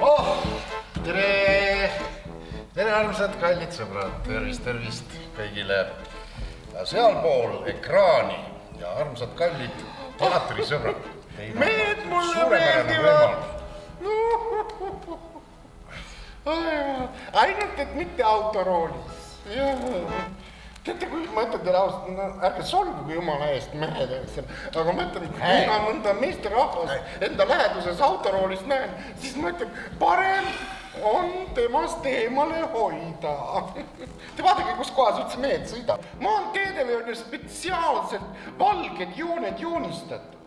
oh, tere, tere, armsad kallid sõbrad, tervist, tervist kõigile sealpool ekraani ja armsad kallid teatrisõbrad. mehed mulle meeldivad. ainult, et mitte autoroolis. Teate, kui ma ütlen teile ausalt, no ärge solvuge jumala eest, mehed, eks ole, aga ma ütlen, kui ma mõnda meesterahvast enda läheduses autoroolis näen, siis ma ütlen, parem on temast eemale hoida. Te vaadake, kus kohas üldse mehed sõidavad. maanteedele on ju spetsiaalselt valged jooned joonistatud.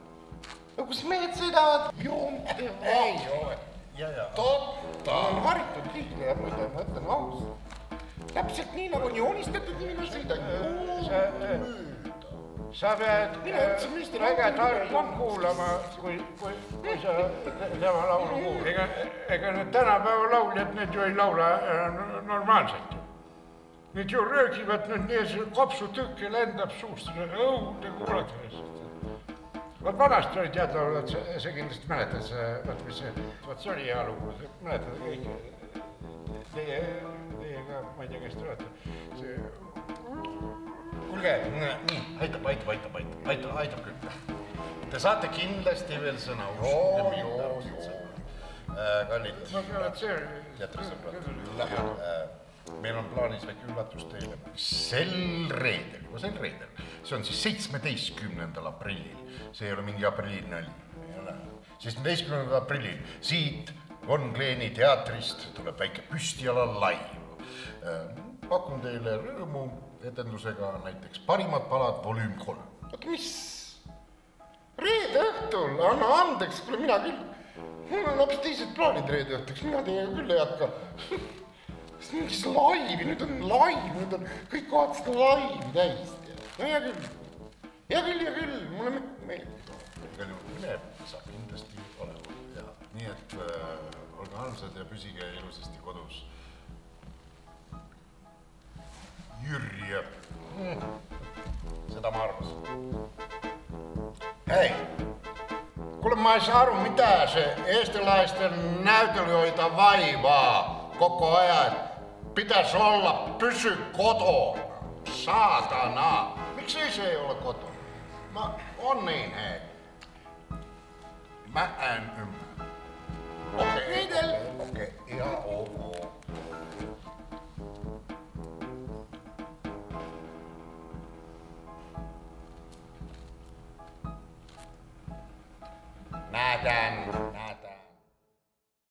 aga kus mehed sõidavad joonte vahel. ja, ja. ta on haritud liikleja muide, ma ütlen ausalt. Täpselt nii nagu on joonistatud, nii ma sõidan. sa pead väga targalt kuulama, kui, kui, kui sa tema laulu kuulad. ega, ega need tänapäeva lauljad, need ju ei laula äh, normaalselt ju. Need ju röögivad nüüd nii, see kopsutükk lendab suust, õudne kuulata lihtsalt. vot vanasti oli tead laulud, sa, sa kindlasti mäletad, vot mis see, vot see oli hea lugu, mäletad kõike. Ma ei tea, kes te olete, see kuulge, nii, aitab, aitab, aitab, aitab, aitab, aitab küll. Te saate kindlasti veel sõna Joo, joo, joo. kallid pean, et see. teatrisõbrad, äh, meil on plaanis väike üllatus teile. sel reedel, juba sel reedel, see on siis seitsmeteistkümnendal aprillil, see ei ole mingi aprillinali, ei ole. seitsmeteistkümnendal aprillil siit Von Kleeni teatrist tuleb väike püstijala live. Pakun teile rõõmu etendusega näiteks Parimad palad volüüm kolm. oota, mis? reede õhtul, anna andeks, kuule mina küll, mul on hoopis teised plaanid reede õhtuks, mina teiega küll ei hakka. mingis laivi, nüüd on laiv, nüüd on kõik kohad seda laivi täis. no hea küll, hea küll, hea küll, mulle me- meeldib. igal juhul üle saab kindlasti olema ja nii et äh, olge armsad ja püsige ilusasti kodus. Jürje mm.. seda ma arvasin. hei, kuule, ma ei saa aru, mida see eestilaisten näytelijöitä vaivaa koko ajan. Pitäisi olla pysy kotona, saatana. Miksi se ei ole kotona? Mä on niin, hei. Mä en ymmärrä. Okei, okay,